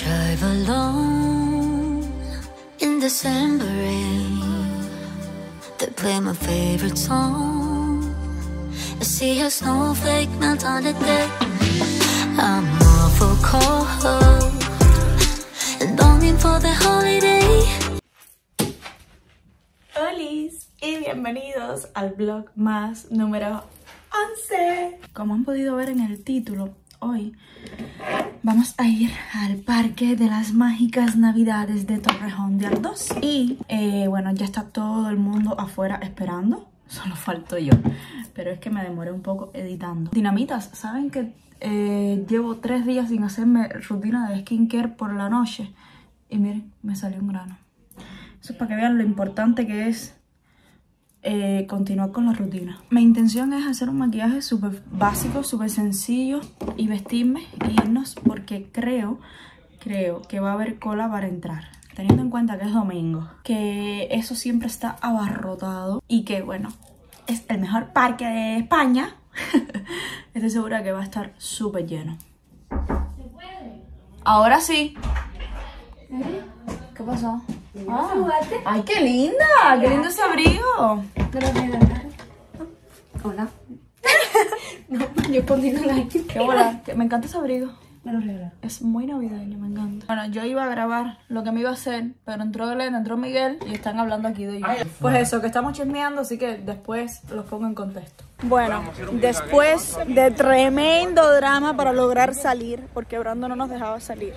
Drive alone in December rain. They play my favorite song. I see a snowflake melt on the deck. I'm awful cold and longing for the holiday. Hola y bienvenidos al vlog más número 11. Como han podido ver en el título, hoy vamos a ir al parque de las mágicas navidades de Torrejón de Ardoz. Y eh, bueno, ya está todo el mundo afuera esperando, solo falto yo. Pero es que me demoré un poco editando. Dinamitas, ¿saben que eh, llevo tres días sin hacerme rutina de skincare por la noche? Y miren, me salió un grano. Eso es para que vean lo importante que es eh, continuar con la rutina. Mi intención es hacer un maquillaje súper básico, súper sencillo y vestirme e irnos porque creo, creo que va a haber cola para entrar. Teniendo en cuenta que es domingo, que eso siempre está abarrotado y que bueno, es el mejor parque de España. Estoy segura que va a estar súper lleno. Ahora sí. ¿Qué pasó? Ah. ¡Ay, qué linda! ¡Qué lindo ese abrigo! Hola. no, yo poniendo like. ¡Qué que Me encanta ese abrigo. Me lo regalaron. Es muy navideño, me encanta. Bueno, yo iba a grabar lo que me iba a hacer, pero entró Elena, entró Miguel y están hablando aquí de ellos. Pues eso, que estamos chismeando, así que después los pongo en contexto. Bueno, después de tremendo drama para lograr salir, porque Brando no nos dejaba salir,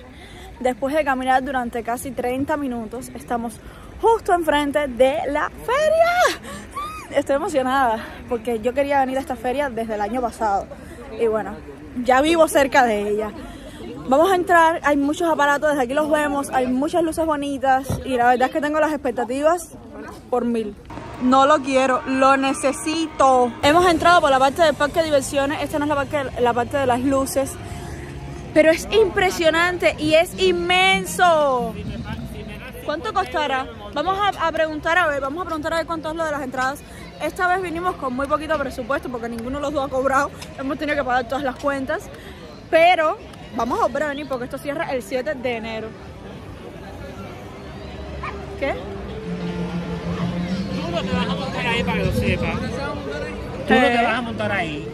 después de caminar durante casi 30 minutos, estamos justo enfrente de la feria. Estoy emocionada, porque yo quería venir a esta feria desde el año pasado. Y bueno, ya vivo cerca de ella. Vamos a entrar, hay muchos aparatos, desde aquí los vemos, hay muchas luces bonitas y la verdad es que tengo las expectativas por mil. No lo quiero, lo necesito. Hemos entrado por la parte del parque de diversiones, esta no es la parte, la parte de las luces, pero es impresionante y es inmenso. ¿Cuánto costará? Vamos a, a, preguntar a ver, vamos a preguntar a ver cuánto es lo de las entradas. Esta vez vinimos con muy poquito presupuesto porque ninguno de los dos ha cobrado. Hemos tenido que pagar todas las cuentas. Pero vamos a volver a venir porque esto cierra el 7 de enero. ¿Qué? Tú no te vas a montar ahí para que lo sepas. Tú no te vas a montar ahí.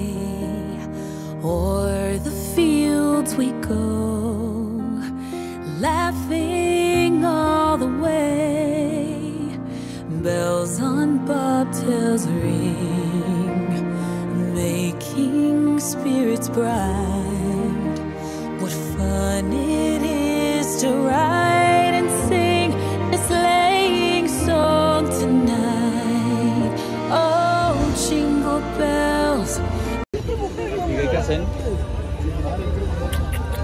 O'er the fields we go, laughing all the way. Bells on bobtails ring, making spirits bright. What fun it is to ride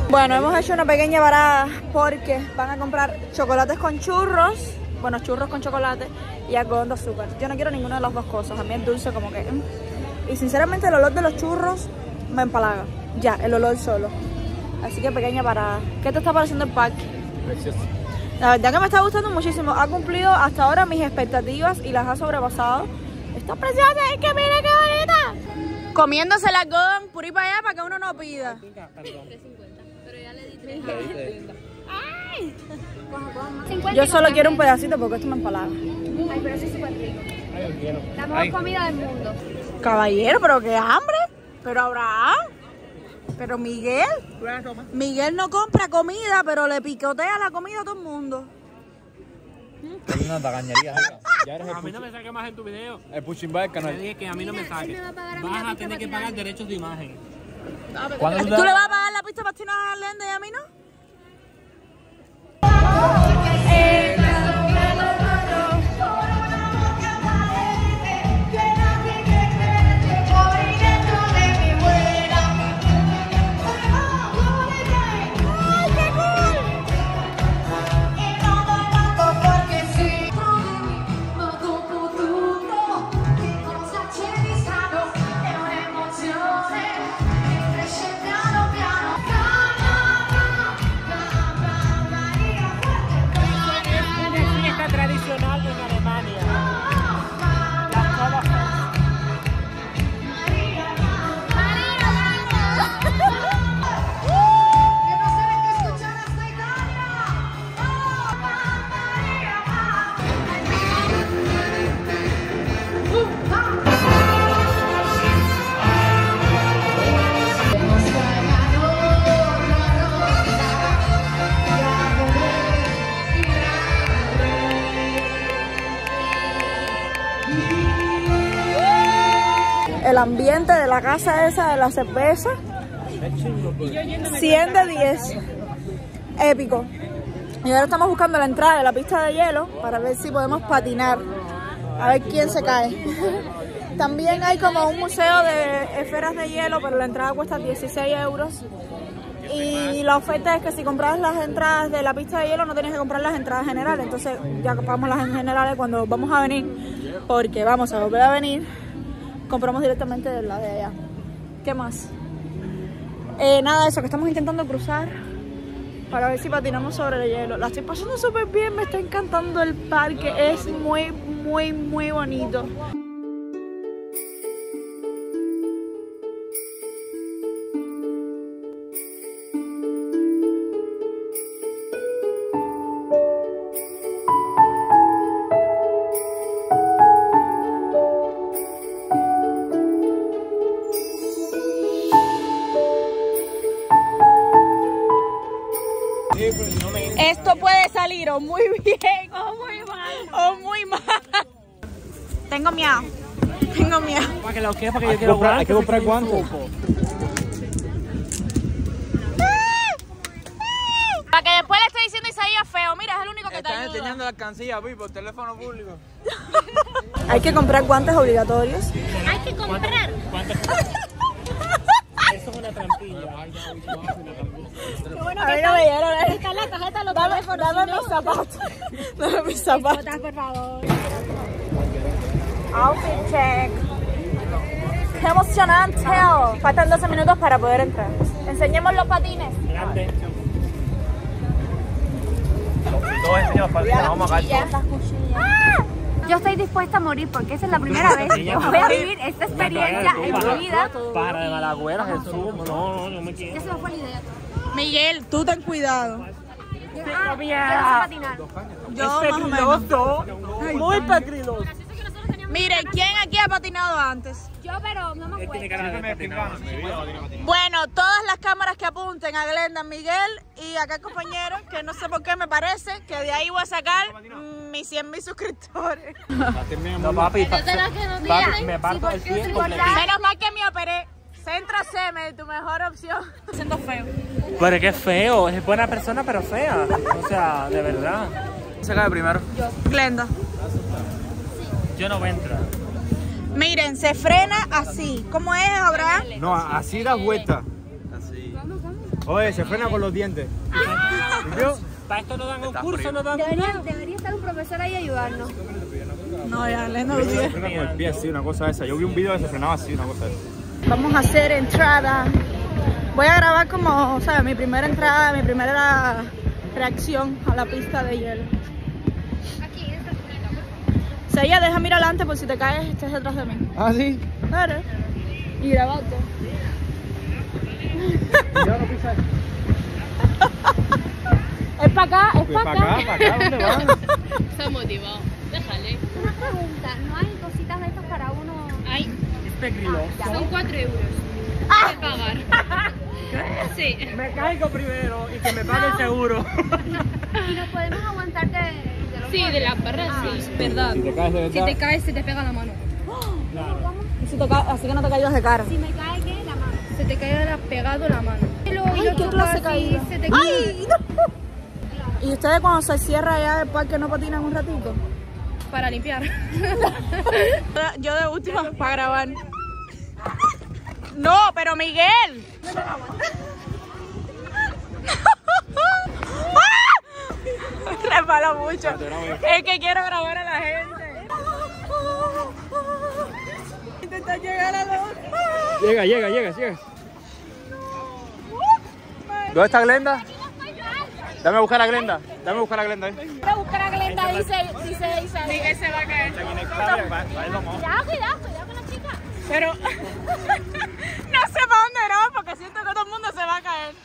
Bueno, hemos hecho una pequeña parada porque van a comprar chocolates con churros. Bueno, churros con chocolate y algodón de azúcar. Yo no quiero ninguna de las dos cosas. A mí el dulce como que... mm. Y sinceramente el olor de los churros me empalaga. Ya, el olor solo. Así que pequeña parada. ¿Qué te está pareciendo el parque? Precioso. La verdad que me está gustando muchísimo. Ha cumplido hasta ahora mis expectativas y las ha sobrepasado. Está preciosa, es que mira qué bonita. Comiéndose el algodón por ir para allá para que uno no pida. Yo solo quiero un pedacito porque esto me empalaga. Ay, pero eso es súper rico. Ay, yo quiero. La mejor comida del mundo. Caballero, pero qué hambre. Pero Abraham. Pero Miguel. Miguel no compra comida, pero le picotea la comida a todo el mundo. Hay una tagañería arriba. Ya eres A mí no me saques más en tu video. el puchimba del Te canal. dije que a mí no me saques. Vas a tener que pagar derechos de imagen. ¿Cuándo ¿Tú le vas a pagar la pista de patinaje a Lenda y a mí no? Ambiente de la casa esa de la cerveza. 100 de 10. Épico. Y ahora estamos buscando la entrada de la pista de hielo para ver si podemos patinar. A ver quién se cae. También hay como un museo de esferas de hielo, pero la entrada cuesta 16 euros. Y la oferta es que si compras las entradas de la pista de hielo no tienes que comprar las entradas generales. Entonces ya pagamos las generales cuando vamos a venir, porque vamos a volver a venir, compramos directamente de la de allá. ¿Qué más? Eh, nada, eso, que estamos intentando cruzar para ver si patinamos sobre el hielo. La estoy pasando súper bien, me está encantando el parque, es muy, muy, muy bonito. Muy bien o muy mal. O muy mal. Tengo miedo. Tengo miedo. Para que lo quieras, para que Hay yo que quiero comprar- hay que comprar guantes. Para que después le esté diciendo Isaías feo. Mira, es el único que te ayuda. la alcancía, Pi, por teléfono público. Hay que comprar guantes obligatorios. Hay que comprar. Eso es una trampilla. A ver, no me dieron. Está en la cajeta los Dame, teléfonos. dame si no, mis zapatos. Dame mis zapatos. por favor. Outfit check. ¡Qué emocionante! Faltan 12 minutos para poder entrar. Enseñemos los patines. Grande. Todos enseñamos patinas, vamos a caer. Yo estoy dispuesta a morir porque esa es la primera vez que voy a vivir esta experiencia en mi vida. Para de Malagüera, Jesús. No, no, yo me Ya quiero. se me fue la idea. Miguel, tú ten cuidado. Ah, yo no sé patinar. Yo Es más o menos. peligroso. Muy peligroso. Miren, ¿quién aquí ha patinado antes? Yo, pero no me acuerdo. Bueno, todas las cámaras que apunten a Glenda, Miguel y acá compañero, que no sé por qué me parece, que de ahí voy a sacar mis 100 mil suscriptores. No, papi. pa- Papi, me parto el pie. Menos mal que me operé. Centro Seme, tu mejor opción. Siento feo. Pero qué feo. Es buena persona, pero fea. O sea, de verdad. Se cae primero. Glenda. Yo no voy a entrar. Miren, se frena así. ¿Cómo es, Abraham? No, así das vuelta. Así. Oye, se frena con los dientes. ¿Vio? Para esto no dan un curso, no dan Debería, debería estar un profesor ahí ayudarnos. No, ya, lo dije. frena con el pie así, una cosa esa. Yo vi un video que se frenaba así, una cosa esa. Vamos a hacer entrada. Voy a grabar como, o sea, mi primera entrada, mi primera reacción a la pista de hielo. Aquí, esta ella deja mirar adelante por si te caes, estés detrás de mí. Ah, sí. Claro. Y grabarte. No pisa. Es para acá, Para para acá, para acá, ¿dónde van? Una pregunta, ¿no hay cositas de estas para uno? Hay, Es peligroso. son 4 euros. Ah. que pagar. Sí. Me caigo primero y que me pague el seguro. Y nos podemos aguantar de, de los Sí, de la barra, sí, verdad. Si te caes de Si te caes, se te pega la mano. Y si te así que no te caigas de cara. Si me cae, ¿qué? La mano. Se te cae pegado la mano. Ay, yo qué clase caída. se te ¡Ay! no! ¿Y ustedes cuando se cierra ya el parque no patinan un ratito? para limpiar. Yo de última para grabar. No, pero Miguel. Resbala mucho. Es que quiero grabar a la gente. Intentar llegar a los. Llega, llega, llega, llega. ¿Dónde está Glenda? Dame a buscar a Glenda. Dame a buscar a Glenda. eh. Voy a buscar a Glenda, dice, dice Isabel. Miguel se va a caer. Cuidado, cuidado, cuidado con la chica. Pero no sé para dónde no, porque siento que todo el mundo se va a caer.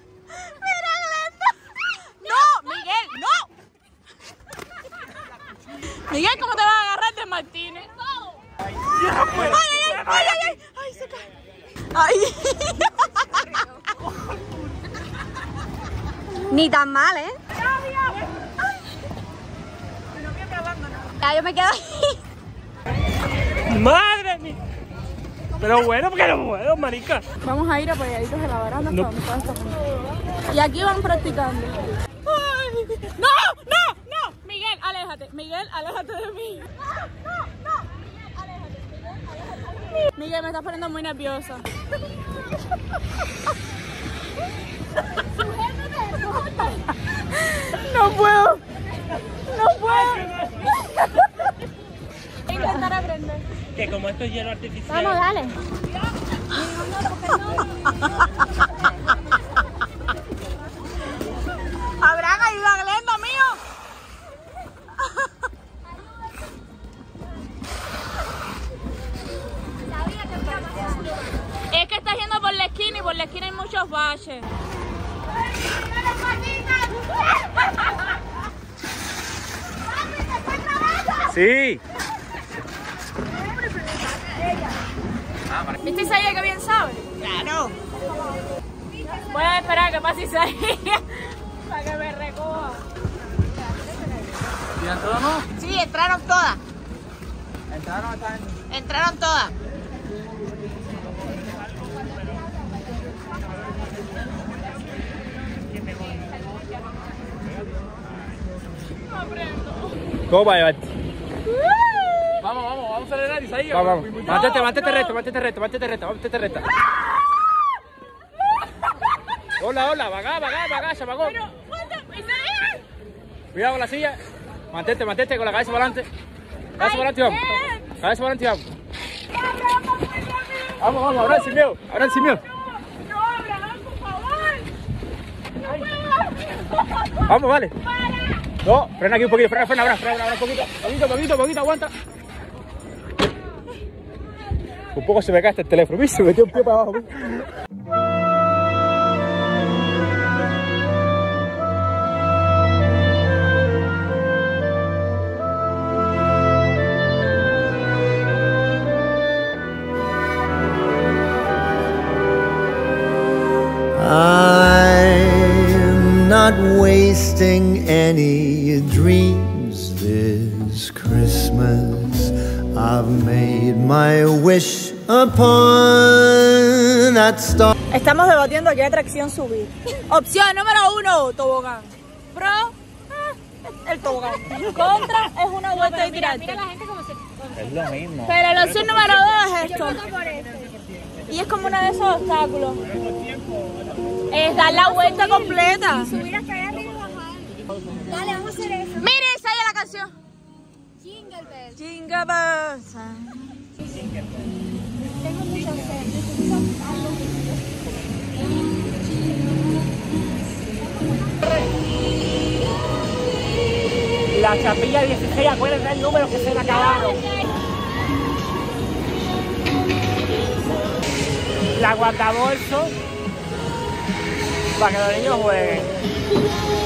Mira, Glenda. No, Miguel, no. Miguel, ¿cómo te vas a agarrar de Martínez? Ay, ay, ay, ay, ay, ay, ay, se cae. Ay. Ni tan mal, ¿eh? Ya, yo me quedo ahí. ¡Madre mía! Pero bueno, porque no puedo, marica. Vamos a ir apoyaditos de la baranda hasta donde está esta gente. Y aquí van practicando. Ay, ¡No! ¡No! ¡No! Miguel, aléjate. Miguel, aléjate de mí. Miguel, me estás poniendo muy nerviosa. No puedo. No puedo. Intentar aprender. Que como esto es hielo artificial. Vamos, dale. Sí. ¿Viste Isaías que bien sabe? Claro. Voy a esperar a que pase Isaías para que me recoja. Sí, entraron todas. Entraron todas. ¿Cómo va a llevarte? Vamos. Mantente, mantente recto, mantente recto, mantente recto, mantente recta. Hola, hola, vagá, vagá, vagá, se apagó. ¡Isaías! Cuidado con la silla. Mantente, mantente con la cabeza para adelante. Cabeza para adelante, vamos. Cabeza para adelante, vamos. Vamos, vamos, ahora sin miedo, ahora sin miedo. ¡No, Abraham, por favor! ¡No! Vamos, vale. No, frena aquí un poquito, frena, frena, frena, frena, frena, un poquito, poquito, poquito, poquito, aguanta. Poco se me este teléfono, ¿viste? Se metió un pie para abajo. I'm not wasting any dreams this Christmas. Estamos debatiendo qué atracción subir. Opción número uno, tobogán. Pro, ah, el tobogán. Contra es una vuelta y tirarte. Mira la gente como se... Es lo mismo. Pero la opción número dos es esto. Este. Y es como uno de esos obstáculos. Es dar la vuelta completa. Subir hasta allá arriba y bajar. Dale, vamos a hacer eso. Mire, esa es la canción. Jingle bells. Jingle bells. Tengo mucha sed. Algo. La chapilla 16, acuérdense el número que se le acabaron. La guardabolso para que los niños jueguen.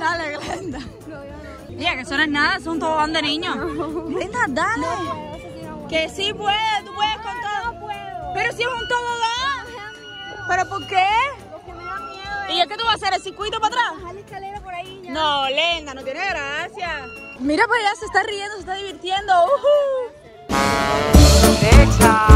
Dale, Glenda. Oye, que eso no es nada, es un tobogán de niños. Glenda, dale. Que sí puedes, tú puedes con todo. Pero si es un tobogán. ¿Pero por qué? Porque me da miedo. ¿Y es que tú vas a hacer el circuito para atrás? Bajar la escalera por ahí ya. No, Lenda, no tiene gracia. Mira, pues ya se está riendo, se está divirtiendo. ujú. Derecha,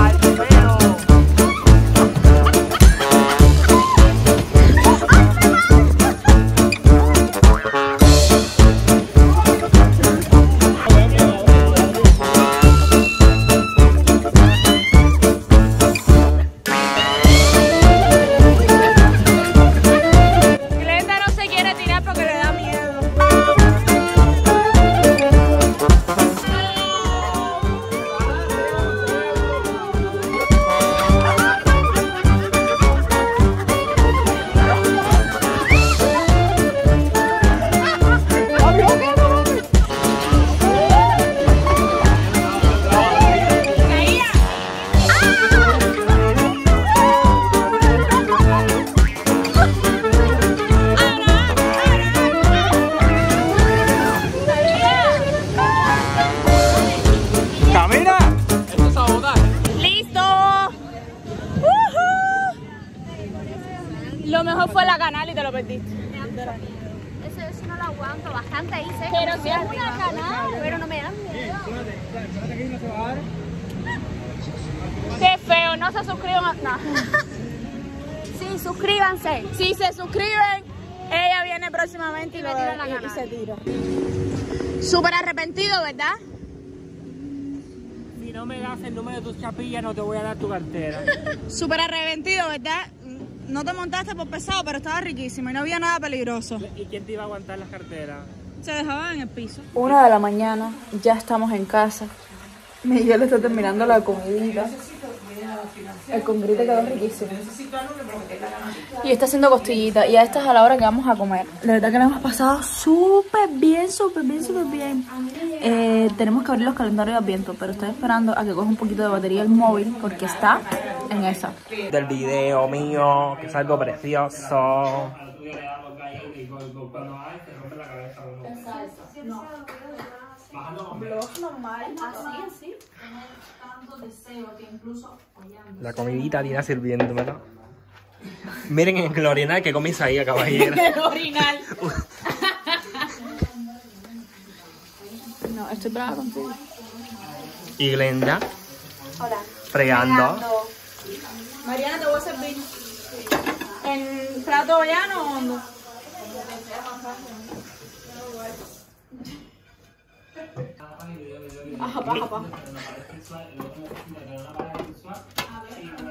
Eso, eso no lo aguanto bastante ahí, sé. Pero si es una canal. Pero no me da miedo. Qué feo, no se suscriban a... No. Sí, suscríbanse. Si se suscriben, ella viene próximamente y, me tira la y- y canal. se tira. Súper arrepentido, ¿verdad? Si no me das el número de tus chapillas, no te voy a dar tu cartera. Súper arrepentido, ¿verdad? No te montaste por pesado, pero estaba riquísimo y no había nada peligroso. ¿Y quién te iba a aguantar las carteras? Se dejaban en el piso. Una de la mañana, ya estamos en casa. Miguel está terminando la comidita. El congrite quedó riquísimo. Y está haciendo costillita. Y a esta es a la hora que vamos a comer. La verdad que lo hemos pasado súper bien, súper bien, súper bien. Eh, tenemos que abrir los calendarios de Adviento, pero estoy esperando a que coja un poquito de batería el móvil porque está en esa. Del video mío, que es algo precioso. La comidita Dina sirviéndomela. Miren en el orinal que comienza ahí, caballero. orinal. no, estoy brava contigo. Y Glenda. Hola. Fregando. Mariana, te voy a servir. ¿En plato llano o hondo?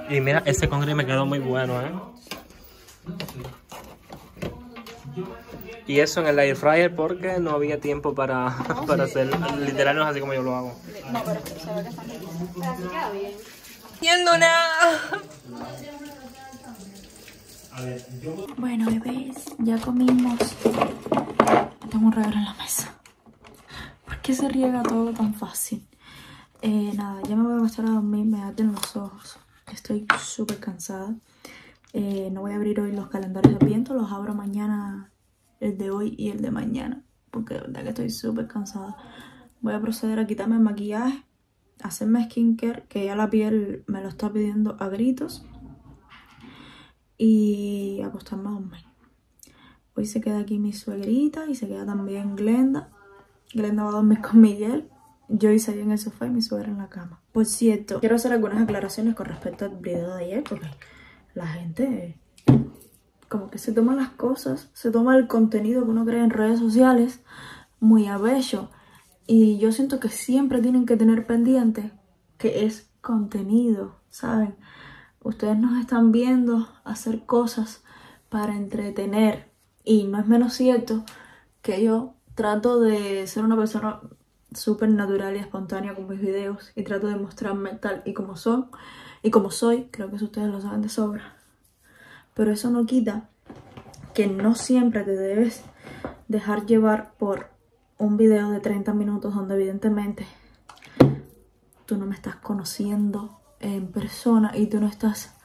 Y mira, ese congre me quedó muy bueno, ¿eh? Y eso en el air fryer porque no había tiempo para, para hacer literal no es así como yo lo hago. Bueno, bebés, ya comimos. Tengo un regalo en la mesa. ¿Por qué se riega todo tan fácil? Eh, nada, ya me voy a acostar a dormir, me arden los ojos. Estoy súper cansada. Eh, no voy a abrir hoy los calendarios de viento, los abro mañana, el de hoy y el de mañana. Porque de verdad que estoy súper cansada. Voy a proceder a quitarme el maquillaje, hacerme skincare, que ya la piel me lo está pidiendo a gritos y acostarme a dormir. Hoy se queda aquí mi suegrita y se queda también Glenda. Glenda va a dormir con Miguel. Yo hice ahí en el sofá y mi suegra en la cama. Por cierto, quiero hacer algunas aclaraciones con respecto al video de ayer porque la gente como que se toma las cosas, se toma el contenido que uno cree en redes sociales muy a bello. Y yo siento que siempre tienen que tener pendiente que es contenido, ¿saben? Ustedes nos están viendo hacer cosas para entretener. Y no es menos cierto que yo trato de ser una persona súper natural y espontánea con mis videos y trato de mostrarme tal y como son y como soy. Creo que eso ustedes lo saben de sobra. Pero eso no quita que no siempre te debes dejar llevar por un video de 30 minutos donde evidentemente tú no me estás conociendo en persona y tú no estás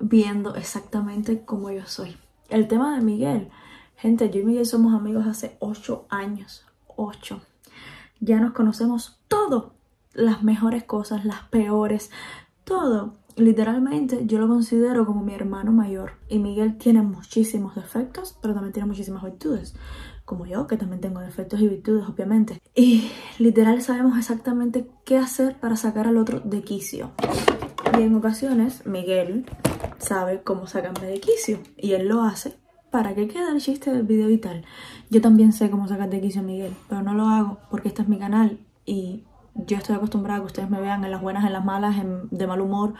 viendo exactamente como yo soy. El tema de Miguel, gente, yo y Miguel somos amigos hace 8 años, 8. Ya nos conocemos todo, las mejores cosas, las peores, todo. Literalmente yo lo considero como mi hermano mayor y Miguel tiene muchísimos defectos, pero también tiene muchísimas virtudes como yo, que también tengo defectos y virtudes, obviamente. Y literal sabemos exactamente qué hacer para sacar al otro de quicio. Y en ocasiones Miguel sabe cómo sacarme de quicio y él lo hace para que quede el chiste del video y tal. Yo también sé cómo sacar de quicio a Miguel, pero no lo hago porque este es mi canal y yo estoy acostumbrada a que ustedes me vean en las buenas, en las malas, de mal humor,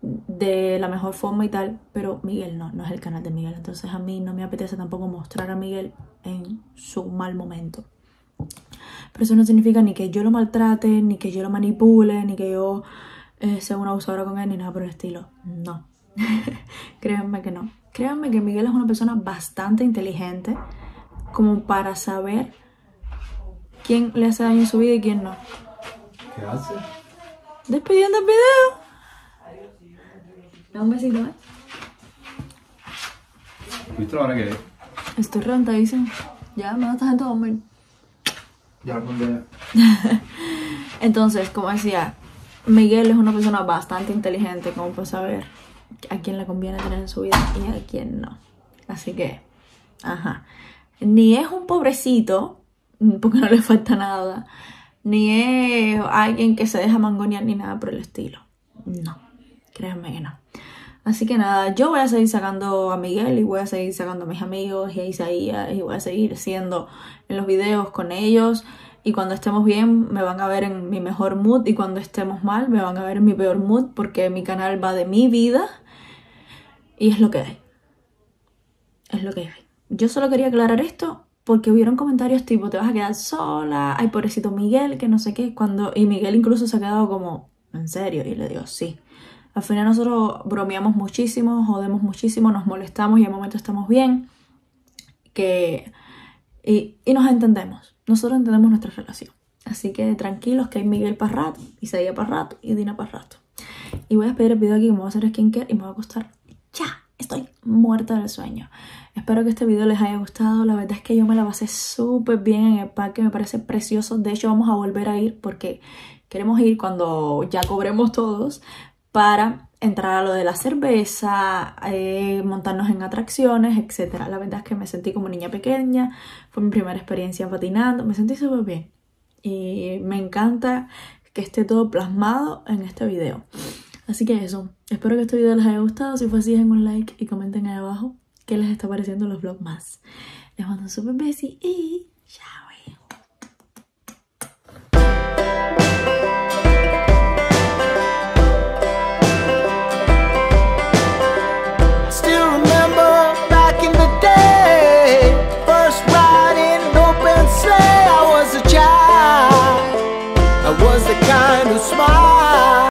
de la mejor forma y tal, pero Miguel no, no es el canal de Miguel. Entonces a mí no me apetece tampoco mostrar a Miguel en su mal momento. Pero eso no significa ni que yo lo maltrate, ni que yo lo manipule, ni que yo eh, sea una abusadora con él, ni nada por el estilo. No. Créanme que no. Créanme que Miguel es una persona bastante inteligente como para saber quién le hace daño en su vida y quién no. ¿Qué hace? Despidiendo el video. Da un besito, ¿eh? ¿Viste la hora que es? Estoy reventadísimo. Ya me esta gente a dormir. Ya lo conté. Entonces, como decía, Miguel es una persona bastante inteligente como para saber a quién le conviene tener en su vida y a quién no. Así que, ajá. Ni es un pobrecito, porque no le falta nada, ni es alguien que se deja mangonear ni nada por el estilo. No, créanme que no. Así que nada, yo voy a seguir sacando a Miguel y voy a seguir sacando a mis amigos y a Isaías y voy a seguir siendo en los videos con ellos. Y cuando estemos bien me van a ver en mi mejor mood y cuando estemos mal me van a ver en mi peor mood porque mi canal va de mi vida y es lo que hay. Es lo que hay. Yo solo quería aclarar esto porque hubieron comentarios tipo te vas a quedar sola, ay pobrecito Miguel, que no sé qué, cuando y Miguel incluso se ha quedado como en serio y le digo sí. Al final nosotros bromeamos muchísimo, jodemos muchísimo, nos molestamos y de momento estamos bien. Que, y, y nos entendemos. Nosotros entendemos nuestra relación. Así que tranquilos que hay Miguel para rato, Isaías para rato y Dina para rato. Y voy a despedir el video aquí que me voy a hacer skincare y me voy a acostar ya. Estoy muerta del sueño. Espero que este video les haya gustado. La verdad es que yo me la pasé súper bien en el parque. Me parece precioso. De hecho vamos a volver a ir porque queremos ir cuando ya cobremos todos para entrar a lo de la cerveza, eh, montarnos en atracciones, etc. La verdad es que me sentí como niña pequeña, fue mi primera experiencia patinando, me sentí súper bien. Y me encanta que esté todo plasmado en este video. Así que eso, espero que este video les haya gustado. Si fue así, dejen un like y comenten ahí abajo qué les está pareciendo los vlogs más. Les mando un super besi y chao.